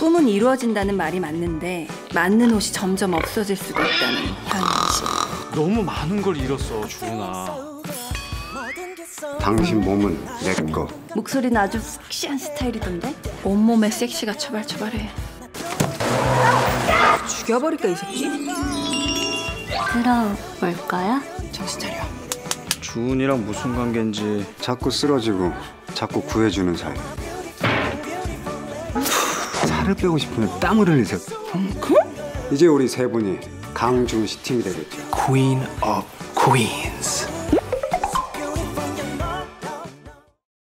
꿈은 이루어진다는 말이 맞는데 맞는 옷이 점점 없어질 수도 있다는 현실. 너무 많은 걸 잃었어 주은아 당신 몸은 내 거. 목소리는 아주 섹시한 스타일이던데? 온몸에 섹시가 처발처발해. 죽여버릴까 이 새끼? 들어볼까요? 정신 차려. 주은이랑 무슨 관계인지 자꾸 쓰러지고 자꾸 구해주는 사이. 살을 빼고 싶으면 땀을 흘리세요. 이제 우리 세 분이 강중시 팀이 되겠죠. Queen of Queens.